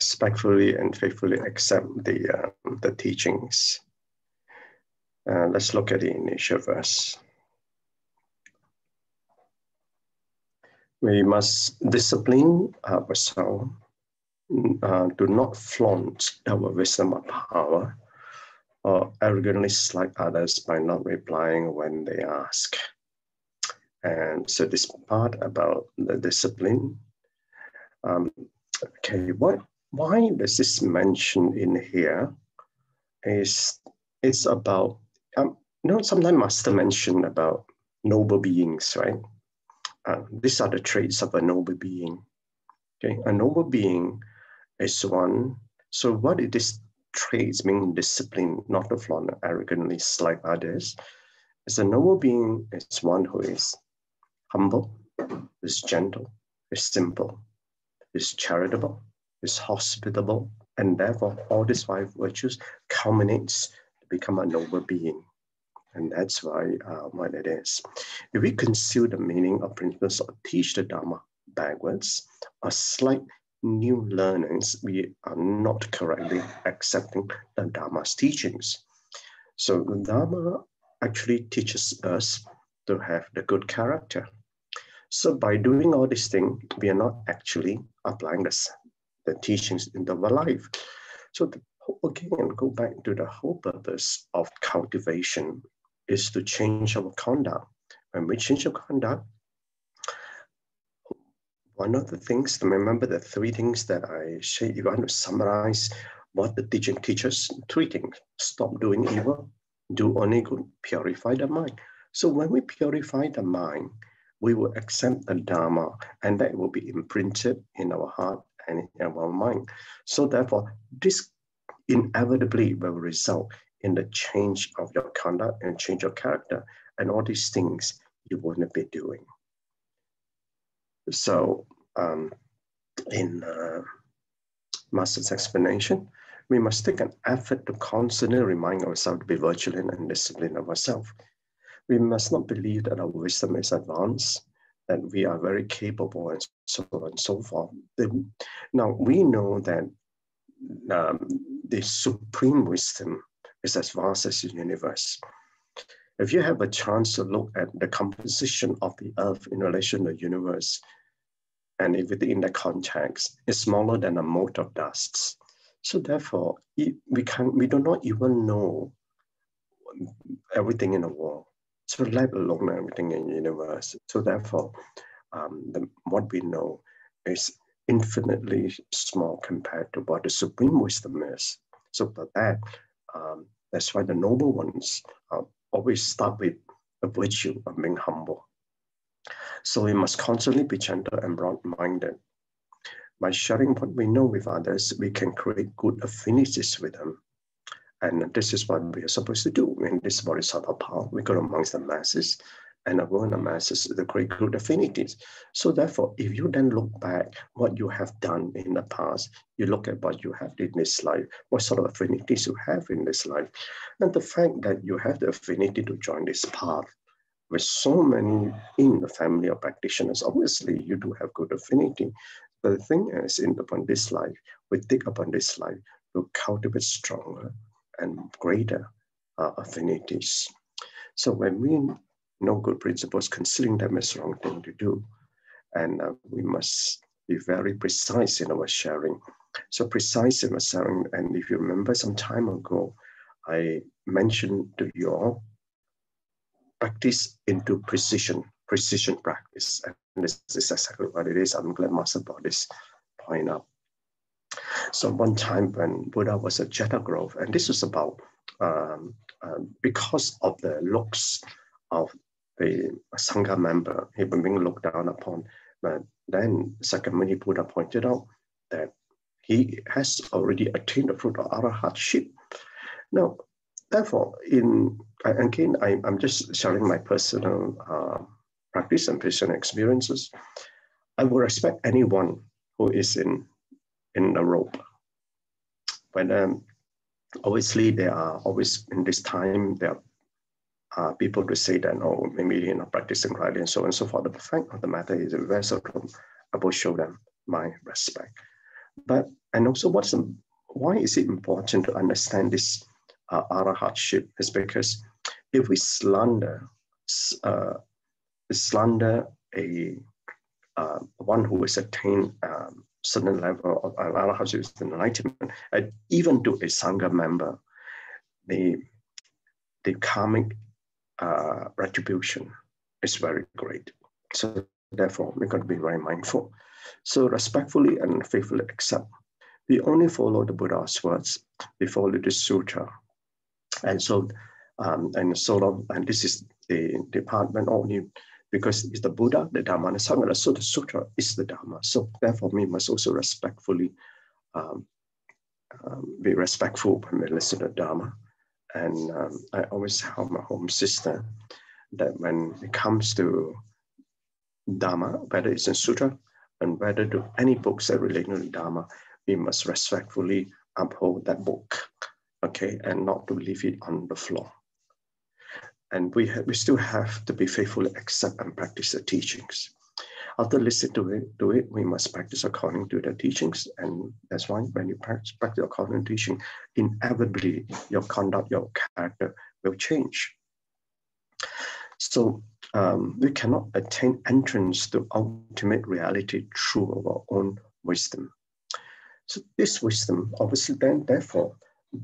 respectfully and faithfully accept the, uh, the teachings. Uh, let's look at the initial verse. We must discipline ourselves, uh, do not flaunt our wisdom or power, or arrogantly slight others by not replying when they ask. And so this part about the discipline, um, okay, what why this mention in here? Is it's about um, you know sometimes master mention about noble beings, right? Uh, these are the traits of a noble being. Okay, a noble being is one. So what it is traits mean discipline, not to flaunt arrogantly like others. As a noble being is one who is humble, is gentle, is simple, is charitable, is hospitable, and therefore all these five virtues culminates to become a noble being. And that's why uh, what it is. If we conceal the meaning of principles or teach the Dharma backwards, a slight new learners, we are not correctly accepting the Dharma's teachings. So the Dharma actually teaches us to have the good character. So by doing all these things, we are not actually applying this, the teachings into our life. So the, again, go back to the whole purpose of cultivation is to change our conduct. When we change our conduct, one of the things remember the three things that I say, you want to summarize what the teaching teaches, three things. Stop doing evil, do only good, purify the mind. So when we purify the mind, we will accept the Dharma and that will be imprinted in our heart and in our mind. So therefore, this inevitably will result in the change of your conduct and change of character and all these things you wouldn't be doing. So um, in uh, Master's explanation, we must take an effort to constantly remind ourselves to be vigilant and disciplined of ourselves. We must not believe that our wisdom is advanced, that we are very capable, and so on and so forth. Now, we know that um, the supreme wisdom is as vast as the universe. If you have a chance to look at the composition of the earth in relation to the universe, and within the context is smaller than a mote of dust. So therefore, we can we do not even know everything in the world. So let alone everything in the universe. So therefore, um, the, what we know is infinitely small compared to what the supreme wisdom is. So for that, um, that's why the noble ones uh, always start with a virtue of being humble. So we must constantly be gentle and broad-minded. By sharing what we know with others, we can create good affinities with them. And this is what we are supposed to do in this Bodhisattva path. We go amongst the masses and in the masses to create good affinities. So therefore, if you then look back what you have done in the past, you look at what you have in this life, what sort of affinities you have in this life, and the fact that you have the affinity to join this path with so many in the family of practitioners, obviously you do have good affinity. But the thing is, in upon this life, we take upon this life to cultivate stronger and greater uh, affinities. So when we know good principles, considering them as wrong thing to do, and uh, we must be very precise in our sharing. So precise in our sharing, and if you remember some time ago, I mentioned to you all practice into precision, precision practice. And this is exactly what it is. I'm glad Master this point up. So one time when Buddha was at Jeta Grove, and this was about um, uh, because of the looks of the Sangha member, he was being looked down upon. But then Sakyamuni Buddha pointed out that he has already attained the fruit of arahatship. Now, therefore, in again, I, am just sharing my personal uh, practice and personal experiences. I will respect anyone who is in in a rope. But um, obviously, there are always in this time there are people to say that oh maybe you're not practicing right and so on and so forth. The fact of the matter is, very seldom I will show them my respect. But and also what's why is it important to understand this uh, arahatship is because if we slander uh, slander a uh, one who has attained um, certain level of arahatship enlightenment, and even to a sangha member, the the karmic uh, retribution is very great. So therefore, we got to be very mindful. So respectfully and faithfully accept. We only follow the Buddha's words. We follow the sutra. And so, um, and sort of, and this is the department only because it's the Buddha, the Dharma, and the Sangha. So the sutra is the Dharma. So therefore, we must also respectfully um, um, be respectful when we listen to Dharma. And um, I always tell my home sister that when it comes to Dharma, whether it's in Sutra and whether to any books that relate to Dharma, we must respectfully uphold that book, okay, and not to leave it on the floor. And we, we still have to be faithfully accept and practice the teachings. After listening to it, to it, we must practice according to the teachings. And that's why when you practice, practice according to teaching, inevitably your conduct, your character will change. So um, we cannot attain entrance to ultimate reality through our own wisdom. So this wisdom, obviously, then therefore,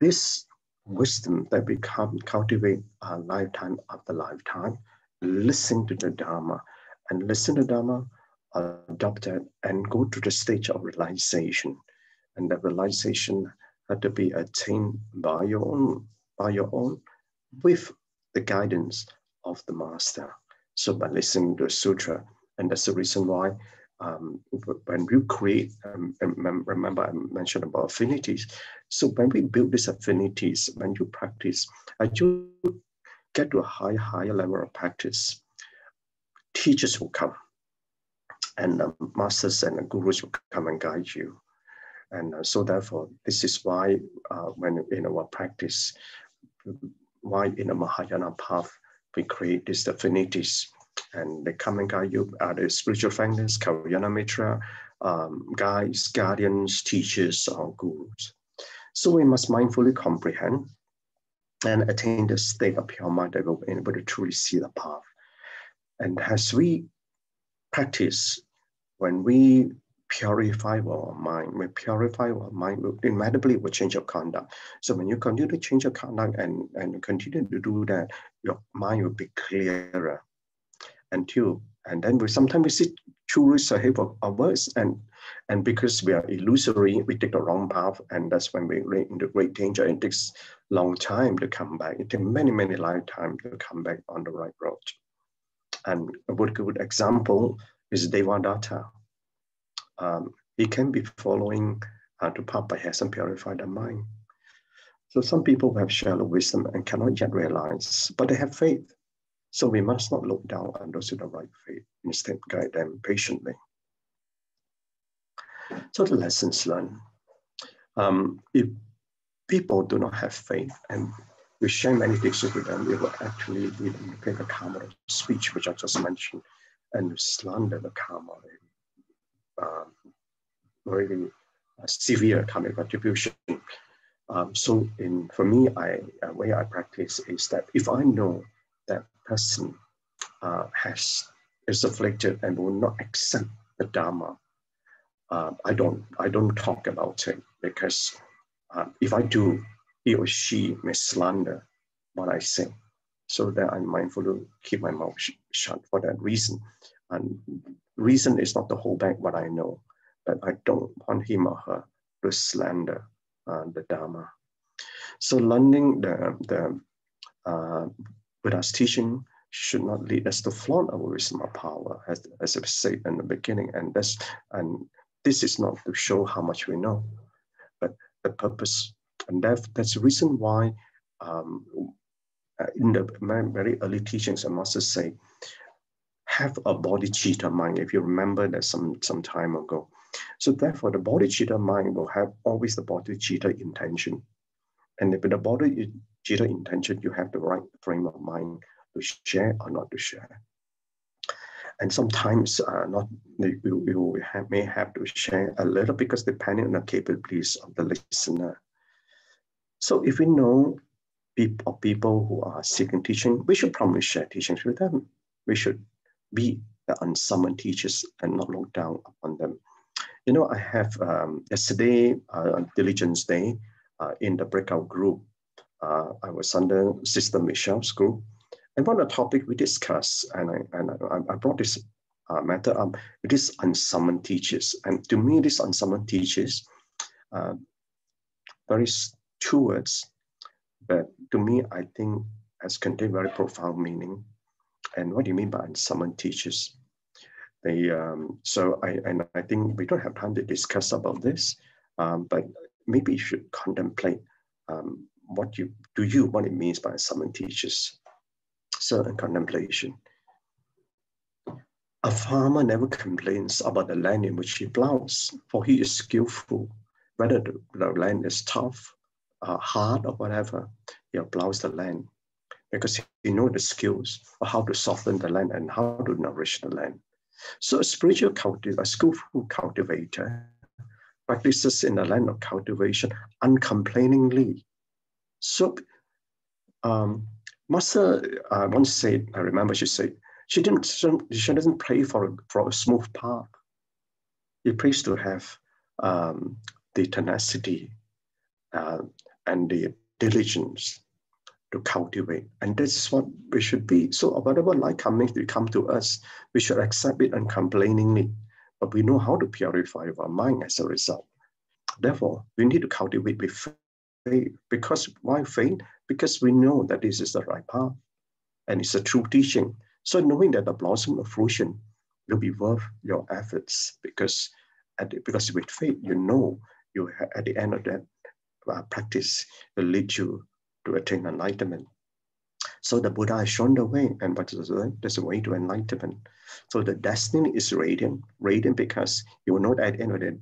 this wisdom that we cultivate a lifetime after lifetime, listen to the Dharma, and listen to Dharma, adopt it, and go to the stage of realization. And that realization had to be attained by your own, by your own, with the guidance of the master. So by listening to the sutra, and that's the reason why um, when you create, um, remember I mentioned about affinities. So when we build these affinities, when you practice, as you get to a high, higher level of practice, teachers will come, and um, masters and gurus will come and guide you. And uh, so therefore, this is why uh, when in our practice, why in a Mahayana path, we create these affinities and the guide you are the spiritual fighters, Kalyana Mitra, um, guides, guardians, teachers, or gurus. So we must mindfully comprehend and attain the state of pure mind that will be able to truly see the path. And as we practice, when we purify our mind, we purify our mind, we inevitably will change your conduct. So when you continue to change your conduct and, and continue to do that, your mind will be clearer until and then we sometimes we see truths ahead of us and and because we are illusory we take the wrong path and that's when we are in the great danger it takes long time to come back. It takes many many lifetime to come back on the right road. And a good, example is devadatta um, he can be following uh, to path by hasn't purified the mind. So some people have shallow wisdom and cannot yet realize but they have faith so we must not look down on those with the right faith, instead guide them patiently. So the lessons learned. Um, if people do not have faith and we share many things with them, we will actually to take a karma speech, which I just mentioned, and slander the karma, um, really uh, severe karmic retribution. Um, so in for me, I uh, way I practice is that if I know person uh, has is afflicted and will not accept the Dharma, uh, I don't I don't talk about it because uh, if I do, he or she may slander what I say. So that I'm mindful to keep my mouth sh shut for that reason. And reason is not to hold back what I know, but I don't want him or her to slander uh, the Dharma. So learning the the uh, Buddha's teaching should not lead us to flaunt our wisdom or power, as, as I said in the beginning. And that's and this is not to show how much we know, but the purpose. And that, that's the reason why um, uh, in the very early teachings, I must say, have a bodhicitta mind. If you remember that some, some time ago. So therefore, the bodhicitta mind will have always the bodhicitta intention. And if the bodhicitta intention, you have the right frame of mind to share or not to share. and sometimes uh, not we, we have, may have to share a little because depending on the capabilities of the listener. So if we know people, people who are seeking teaching, we should probably share teachings with them. We should be the unsummoned teachers and not look down upon them. You know, I have um, yesterday, uh, Diligence Day, uh, in the breakout group. Uh, I was under Sister Michelle's group. And one of the topic we discussed, and I, and I, I brought this uh, matter up, it is unsummoned teachers. And to me, this unsummoned teachers, uh, there is two words, but to me, I think has contained very profound meaning. And what do you mean by unsummoned teachers? They, um, so I, and I think we don't have time to discuss about this, um, but maybe you should contemplate um, what you do you what it means by unsummoned teachers. Certain contemplation. A farmer never complains about the land in which he plows, for he is skillful. Whether the, the land is tough, uh, hard, or whatever, he plows the land because he knows the skills of how to soften the land and how to nourish the land. So a spiritual cultivator, a skillful cultivator, practices in the land of cultivation uncomplainingly. So um, Master uh, once said, I remember she said, she didn't she doesn't pray for a, for a smooth path. She prays to have um, the tenacity uh, and the diligence to cultivate, and this is what we should be. So whatever light coming to come to us, we should accept it uncomplainingly, but we know how to purify our mind as a result. Therefore, we need to cultivate with Because why faith? Because we know that this is the right path, and it's a true teaching. So knowing that the blossom of fruition will be worth your efforts because at the, because with faith you know you at the end of that uh, practice will lead you to attain enlightenment. So the Buddha has shown the way, and There's a way to enlightenment. So the destiny is radiant, radiant because you will know at the end of the,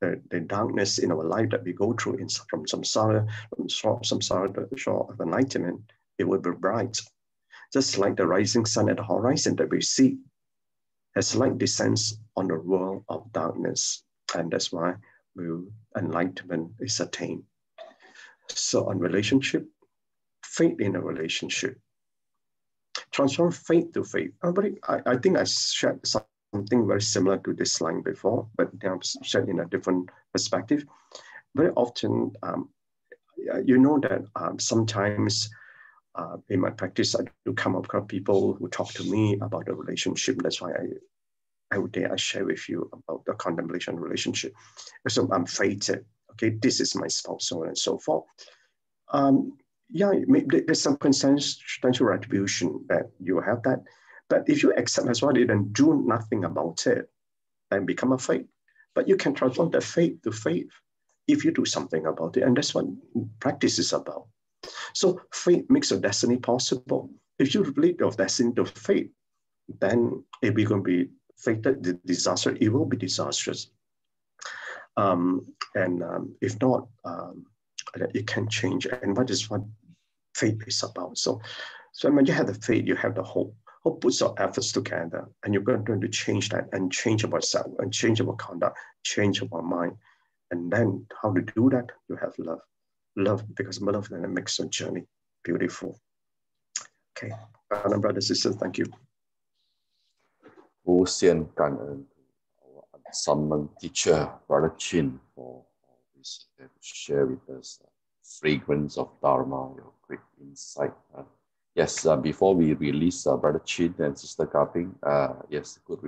the, the darkness in our life that we go through in, from samsara, from samsara, the shore of enlightenment, it will be bright just like the rising sun at the horizon that we see, as light descends on the world of darkness. And that's why we, enlightenment is attained. So on relationship, faith in a relationship. Transform faith to faith. I, I think I shared something very similar to this line before, but now shared in a different perspective. Very often, um, you know that um, sometimes uh, in my practice, I do come across people who talk to me about the relationship. That's why I, I would dare I share with you about the contemplation relationship. So I'm fated. Okay, this is my spouse, so on and so forth. Um, yeah, there's some consubstantial retribution that you have that. But if you accept as what it and do nothing about it, then become a faith. But you can transform the faith to faith if you do something about it. And that's what practice is about. So faith makes your destiny possible. If you lead your destiny to faith, then it will be fated, the disaster, it will be disastrous. Um, and um, if not, um, it can change. And what is what faith is about? So, so when you have the faith, you have the hope Hope puts your efforts together, and you're going to change that and change our self and change our conduct, change our mind. And then how to do that? You have love love because love then makes the journey beautiful. Okay, and brothers and sisters, thank you. 无限感恩 our summoned teacher, Brother Chin, for this to share with us uh, fragrance of Dharma, your great insight. Yes, uh, before we release uh, Brother Chin and Sister Kaping, uh, yes, good